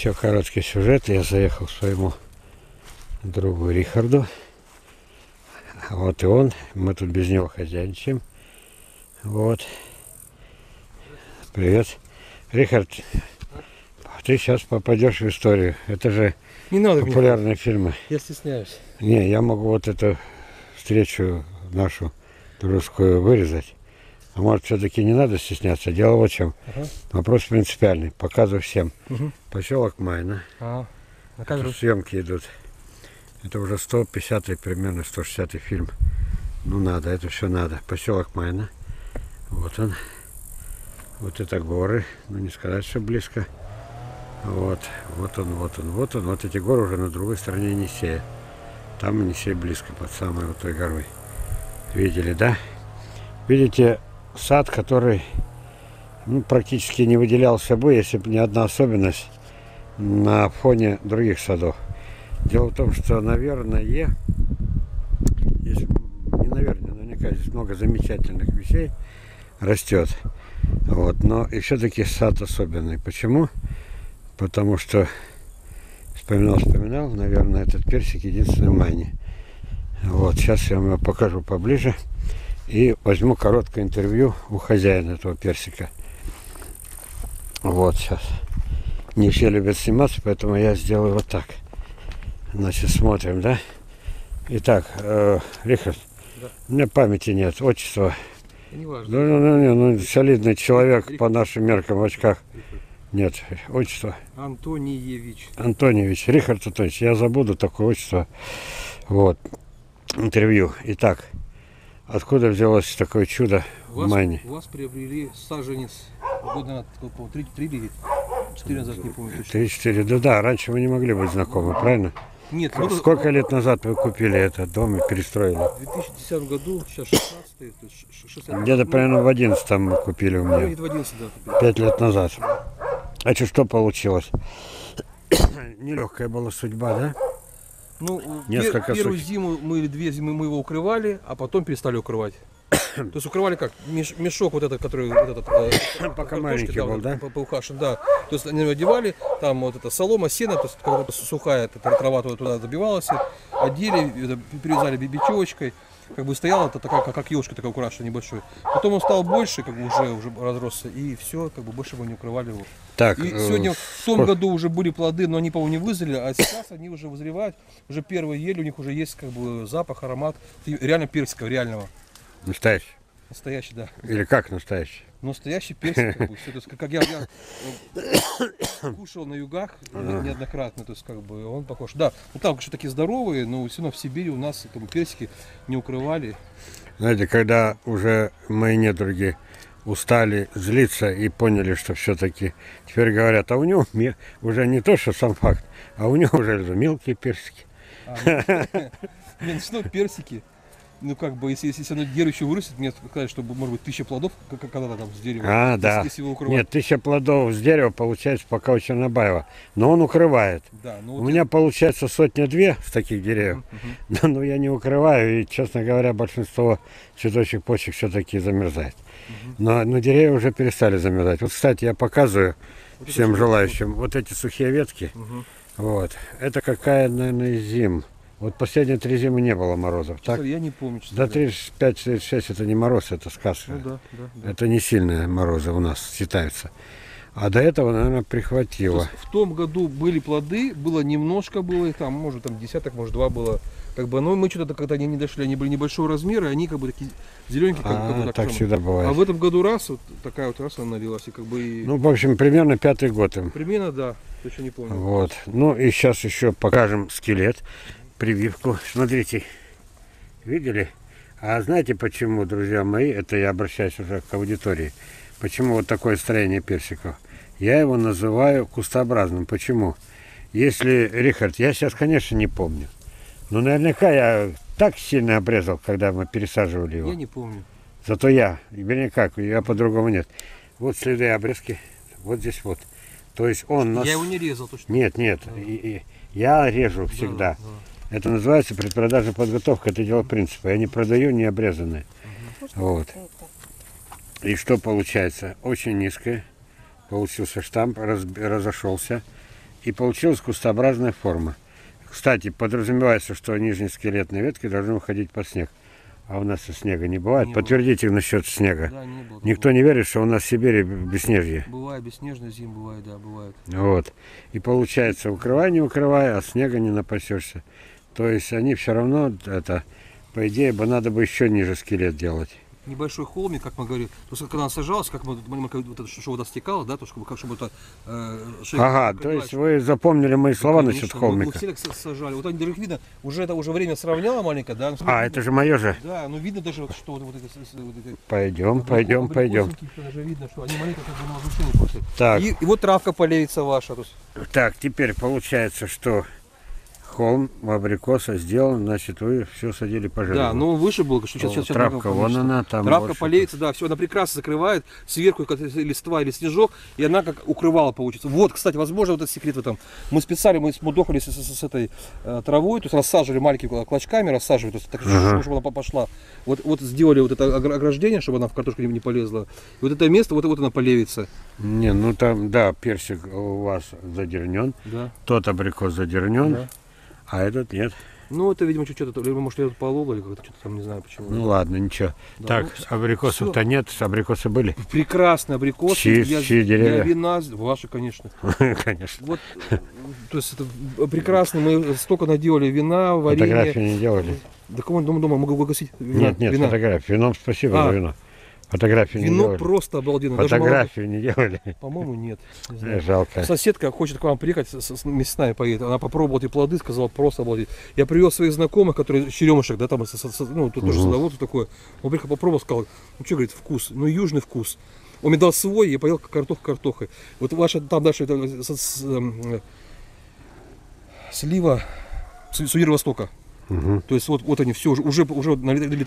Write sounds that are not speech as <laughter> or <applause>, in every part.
еще короткий сюжет. Я заехал к своему другу Рихарду. Вот и он. Мы тут без него хозяйничаем. Вот. Привет. Рихард, ты сейчас попадешь в историю. Это же Не надо меня. популярные фильмы. Я стесняюсь. Не, я могу вот эту встречу нашу дружескую вырезать. А может, все-таки не надо стесняться. Дело вот в чем. Ага. Вопрос принципиальный. Показываю всем. Мгм. Поселок Майна. А, камеру. Тут съемки идут. Это уже 150-й, примерно 160-й фильм. Ну надо, это все надо. Поселок Майна. Вот он. Вот это горы. Ну не сказать, что близко. Вот, вот он, вот он, вот он. Вот эти горы уже на другой стороне Енисея. Там Енисей близко, под самой вот той горой. Видели, да? Видите сад, который ну, практически не выделялся бы, если бы не одна особенность на фоне других садов. Дело в том, что, наверное, здесь, не наверное, наверняка здесь много замечательных вещей растет. Вот, но и все-таки сад особенный. Почему? Потому что вспоминал, вспоминал, наверное, этот персик единственный в Майне. Вот, сейчас я вам его покажу поближе и возьму короткое интервью у хозяина этого персика. Вот сейчас. Не все любят сниматься, поэтому я сделаю вот так. Значит, смотрим, да? Итак, э, Рихард, Да. у меня памяти нет, отчество. Не важно. Ну, ну, ну, не, ну, солидный человек по нашим меркам в очках. Нет, отчество. Антониевич. Антониевич, Рихард Антонович, я забуду такое отчество. Вот, интервью. Итак, откуда взялось такое чудо в Вас, Майне? вас приобрели саженец года на сколько, три, три или четыре назад, не помню точно. Три-четыре. Да, да, раньше мы не могли быть знакомы, правильно? Нет, ну, Сколько лет назад вы купили этот дом и перестроили? в 2010 году, сейчас 16 то есть ш- 60 Где-то ну, примерно в 11 мы купили у ну, меня. где-то в 11, да. Пять лет назад. А что, что получилось? <coughs> Нелегкая была судьба, да? Ну, Несколько первую суток. зиму мы или две зимы мы его укрывали, а потом перестали укрывать. То есть укрывали как? Меш- мешок вот этот, который вот этот, э, <coughs> Пока маленький да, был, да? по- поухашен, да. То есть они его одевали, там вот эта солома, сено, то есть сухая эта трава туда, туда забивалась, одели, перевязали би- бечевочкой, как бы стояла это такая, как, как елочка такая украшенная небольшой. Потом он стал больше, как бы уже, уже разросся, и все, как бы больше мы не укрывали его. Так, И э, сегодня в том году уже были плоды, но они, по-моему, не вызрели, а сейчас они уже вызревают. Уже первые ели, у них уже есть как бы запах, аромат. Реально персика, реального. настоящий. Настоящий, да. Или как настоящий? Настоящий персик, как бы, <laughs> всё. То есть, как я, я, э, кушал на югах не- неоднократно, то есть как бы он похож. Да, ну там, конечно, такие здоровые, но все равно в Сибири у нас как бы, персики не укрывали. Знаете, когда уже мои недруги устали злиться и поняли, что все-таки теперь говорят, а у него уже не то, что сам факт, а у него уже мелкие персики. А, ну, <laughs> ну, персики. Ну, как бы, если, если оно дерево еще вырастет, мне сказать, что может быть тысяча плодов, как, как когда там с дерева. А, если, да. Если его укрывать. Нет, тысяча плодов с дерева получается пока у Чернобаева. Но он укрывает. Да, ну У вот меня получается сотня-две с таких деревьев. Мгм. <laughs> Но, но я не укрываю, и, честно говоря, большинство цветочек почек все-таки замерзает. Но, но деревья уже перестали замерзать. Вот, кстати, я показываю Вот всем желающим вот эти сухие ветки. Мгм. Вот. Это какая, наверное, из зим. Вот последние три зимы не было морозов. Так? Честно, Я не помню, До говоря. 35-36 это не мороз, это сказка. Ну да, да, да. Это не сильные морозы у нас считаются. А до этого, наверное, То прихватило. есть в том году были плоды, было немножко было их там, может там десяток, может два было. Как бы, но мы что-то когда они не дошли, они были небольшого размера, и они как бы такие зелененькие, как, как бы А, так так прям. всегда А бывает. в этом году раз, вот такая вот раз она налилась, и как бы и Ну, в общем, примерно пятый год им. примерно, да, точно не помню. Вот. Ну и сейчас еще покажем скелет, прививку. Смотрите, видели? А знаете почему, друзья мои, это я обращаюсь уже к аудитории, почему вот такое строение персиков? Я его называю кустообразным. Почему? Если, Рихард, я сейчас, конечно, не помню, но наверняка я так сильно обрезал, когда мы пересаживали его. Я не помню. Зато я, вернее как, я по-другому нет. Вот следы обрезки, вот здесь вот. То есть он нас... Я его не резал точно. Нет, нет, и- и я режу всегда. Да, да. Это называется предпродажа подготовка, это дело принципа. Я не продаю не обрезанные. Вот. И что получается? Очень низкое получился штамп, раз- разошелся, и получилась кустообразная форма. Кстати, подразумевается, что нижние скелетные ветки должны уходить под снег. А у нас и снега не бывает. Не было. Подтвердите насчет снега. Да, не было. Никто не верит, что у нас в Сибири бесснежье. Бывает бесснежная зим, бывает, да, бывает. Вот. И получается, укрывай, не укрывай, а снега не напасешься. То есть они все равно, это, по идее, бы надо бы еще ниже скелет делать. Небольшой холмик, как мы говорили. То есть, когда она сажалась, как мы, мы- мы- как вот это, что вода стекала, да, то чтобы, как, чтобы это... Э, шейка Ага, то есть вы запомнили мои слова Конечно, насчет мы- Мы, холмика. все так с- сажали. Вот они даже видно, уже это уже время сравняло маленько, да? Ну, А, это же мое же. Да, ну видно даже, вот, что вот, вот с- Вот эти Пойдем, пойдем, абрикосики, пойдем. Даже видно, что они маленько как бы на возвышении. Так, И, и вот травка полеется ваша. Так, теперь получается, что холм абрикоса сделан, значит, вы все садили по жиру. да, он выше был, что сейчас, сейчас, Травка, много вон она, там Травка полеется, да, все, она прекрасно закрывает сверху листва или снежок, и она как укрывала получится. Вот, кстати, возможно, вот этот секрет в этом. Мы специально мы смудохали с, с- с этой э, травой, то есть рассаживали маленькими клочками, рассаживали, то есть так, Ага. чтобы она по- пошла. Вот, вот сделали вот это огр- ограждение, чтобы она в картошку не, не полезла. И вот это место, вот, вот она полевится. Не, ну там, да, персик у вас задернен, Да. тот абрикос задернен, Да. А этот нет. Ну, это, видимо, что-то, либо, может, я полол, или как-то что-то там, не знаю почему. Ну ладно, ничего. Да, так, ну, абрикосов-то нет, абрикосы были. <laughs> Прекрасный абрикос. Чьи- я, чьи деревья? я вина, ваши, конечно. <laughs> Конечно. Вот, то есть это прекрасно. Мы столько наделали вина, варенья. Фотографии не делали. Да кому дома, дома могу выкосить вина. Нет, нет, вина. фотографии. Вином спасибо А. за вино. Фотографии не Вино делали. просто обалденно. Даже Фотографию не делали. По-моему, нет. Не знаю. Жалко. Соседка хочет к вам приехать, с, нами поедет. Она попробовала эти плоды, сказала, просто обалдеть. Я привез своих знакомых, которые черемушек, да, там, ну, тут тоже садовод такое. Он приехал, попробовал, сказал, ну что, говорит, вкус, ну южный вкус. Он мне дал свой, я поел картох картохой. Вот ваша там дальше это, с- с- э, слива с, с Востока. Мгм. То есть вот, вот они все уже уже, уже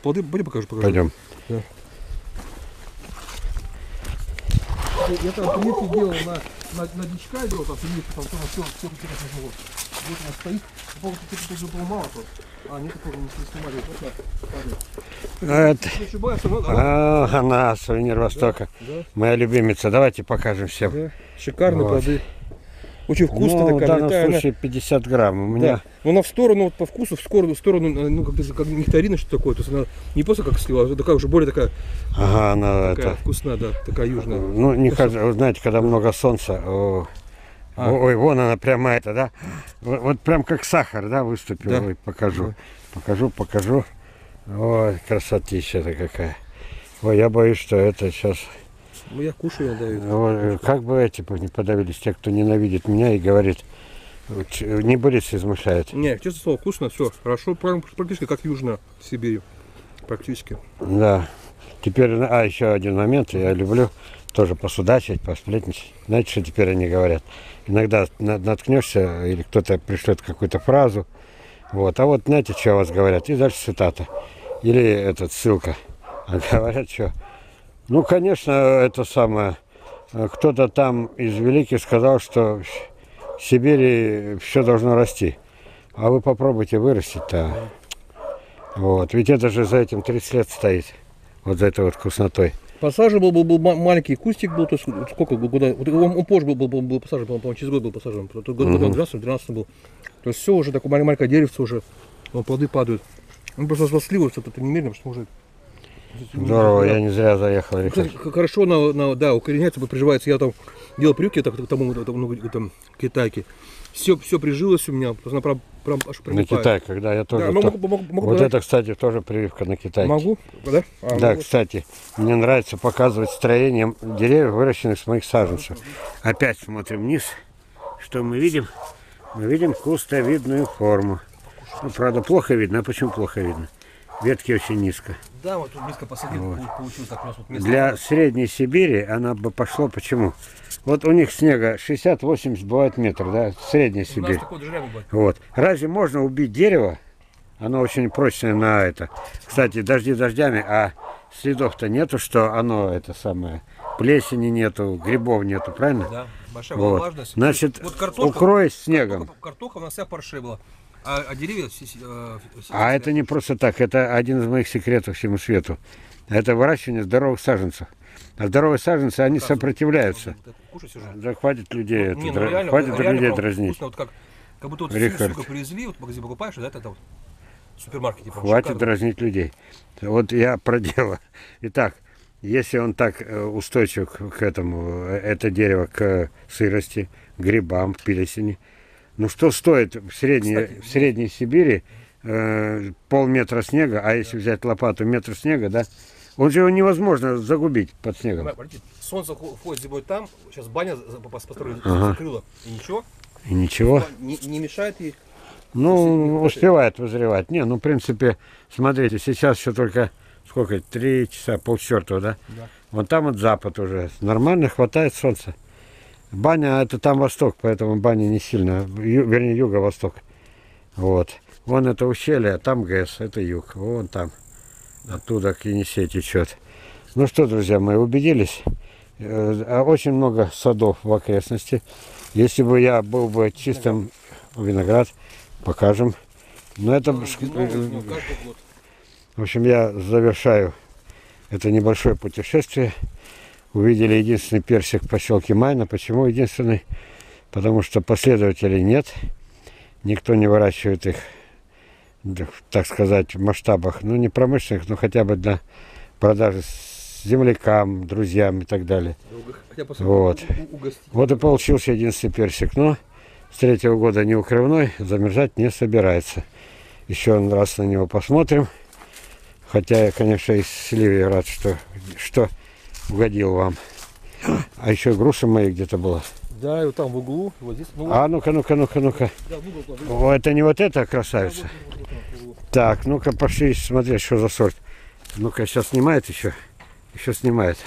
плоды. Пойдем покажу, покажу. Пойдем. Я там примерки делал на, на, на дичка, делал там примерки, там все, все, все, все, вот. Вот она стоит. По-моему, тут уже было мало тут. А, нет, такого не снимали. Вот так. Это... А, она, сувенир Востока. да, Моя любимица. Давайте покажем всем. да, шикарные Вот. плоды. Очень вкусная ну, в такая. данном летая, она- случае 50 грамм. У меня Да. Но она в сторону, вот по вкусу, в сторону, в сторону, э, ну, как, как нектарина, что такое. То есть она не просто как слива, а такая уже более такая, Ага, она такая это. вкусная, да, такая южная. Ну, не хожу, знаете, когда много солнца. о, А. Ой, вон она прямо это, да? Вот, вот прям как сахар, да, выступил. Да. Ой, покажу. Да. Покажу, покажу. Ой, красотища-то какая. Ой, я боюсь, что это сейчас... Ну, я кушаю, да, как бы эти не подавились, те, кто ненавидит меня и говорит, «Ч- не бурится, измышляет. Не, честно слово, вкусно, все, хорошо, практически как южная Сибирь. Практически. Да. Теперь, а, еще один момент, я люблю тоже посудачить, посплетничать. Знаете, что теперь они говорят? Иногда на- наткнешься, или кто-то пришлет какую-то фразу, вот, а вот знаете, что у вас говорят? И дальше цитата. Или этот, ссылка. А говорят, что? Ну, конечно, это самое, кто-то там из великих сказал, что в Сибири все должно расти. А вы попробуйте вырастить-то. Вот, ведь это же за этим 30 лет стоит. Вот за этой вот вкуснотой. Посажен был, был, был ма- маленький кустик был, то есть сколько года, он, он позже был, был, был, был посажен, по-моему, через год был посажен, год, Мгм. год 12 12 был. То есть все уже такое маленькое, деревце уже, плоды падают. Он просто засливается, это немерено, что уже. Здорово, я не зря заехал, Ну, кстати, хорошо, на, на- да, укореняется, приживается. Я там делал брюки, так, к тому, тому, к тому китайке. Все, все прижилось у меня, просто она прям, прям аж На. Китай, когда я тоже... Да, ну, то- могу, могу, могу вот показать. это, кстати, тоже прививка на Китай. Могу, да? А, Да, ну, кстати, мне нравится показывать строение деревьев, выращенных с моих саженцев. Опять смотрим вниз. Что мы видим? Мы видим кустовидную форму. Ну, правда, плохо видно. А почему плохо видно? Ветки очень низко. Да, вот тут близко посадил, Вот. пол- получилось так у нас вот место. Для Средней Сибири она бы пошло. Почему? Вот у них снега 60-80 бывает метр, да? Средняя У нас Сибирь. дождя бывает. Вот. Разве можно убить дерево? Оно очень прочное на это. Кстати, дожди дождями, а следов-то нету, что оно это самое. Плесени нету, грибов нету, правильно? Да, большая Вот. влажность. Значит, вот картошка, укрой снегом. Картошка, картошка у нас вся паршивая была. А, а деревья... А си- это не просто так, это один из моих секретов всему свету. Это выращивание здоровых саженцев. А здоровые саженцы, они сопротивляются. Кушать уже. Да хватит людей, это, Не, ну реально, хватит реально людей дразнить. вкусно, вот как, как будто вот Рихард. сука привезли, вот в магазин покупаешь, да, это, это вот в супермаркете. прям Хватит шикарно. дразнить людей. Вот я про дело. Итак, если он так э, устойчив к к этому, э, это дерево к сырости, грибам, плесени, ну что стоит в средней, Кстати, в средней Сибири э, полметра снега, а если взять лопату метр снега, да, он же его невозможно загубить под снегом. Солнце хо- ходит зимой там, сейчас баня построили, Ага. закрыла, и ничего, И ничего. не, не мешает ей. Ну, успевает вызревать. Не, ну, в принципе, смотрите, сейчас еще только сколько, три часа, полчетвертого, да? Да. Вон там вот запад уже. Нормально, хватает солнца. Баня, это там восток, поэтому баня не сильно, ю- вернее, юго-восток. Вот. Вон это ущелье, а там ГЭС, это юг. Вон там. Оттуда к Енисей течет. Ну что, друзья мои, убедились? Э, а Очень много садов в окрестности. Если бы я был бы чистым виноград, покажем. Но это, Ну, э, год. в общем, я завершаю это небольшое путешествие. Увидели единственный персик в поселке Майна. Почему единственный? Потому что последователей нет. Никто не выращивает их, так сказать, в масштабах, ну не промышленных, но хотя бы для продажи землякам, друзьям и так далее. Вот. Вот и получился единственный персик. Но с третьего года не укрывной, замерзать не собирается. Еще раз на него посмотрим. Хотя я, конечно, из сливи рад, что, что угодил вам. А еще груша моя где-то была. Да, и вот там в углу, вот здесь. Ну, А ну-ка, ну-ка, ну-ка, ну-ка. да, это не вот эта красавица. Так, ну-ка пошли смотреть, что за сорт. Ну-ка, сейчас снимает еще. Еще снимает.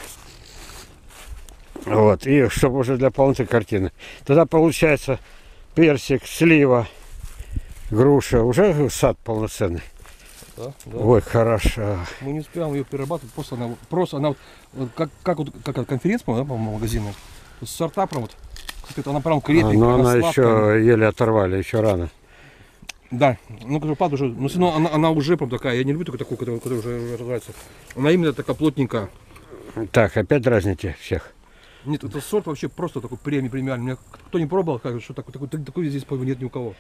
Вот, и чтобы уже для полноты картины. Тогда получается персик, слива, груша. Уже сад полноценный. Да, да. Ой, хорошо. Мы не успеваем ее перерабатывать, просто она, просто она вот, как, как, вот, как по-моему, да, по-моему, магазина. Вот сорта прям вот, кстати, она прям А, крепенькая, но она сладкая. еще еле оторвали, еще рано. Да, ну как пад уже, но все равно она, она уже прям такая, я не люблю такую, которая, которая уже, уже развивается. Она именно такая плотненькая. Так, опять дразните всех. Нет, это сорт вообще просто такой премий премиальный. Кто не пробовал, скажет, что такой, такой, такой здесь нет ни у кого.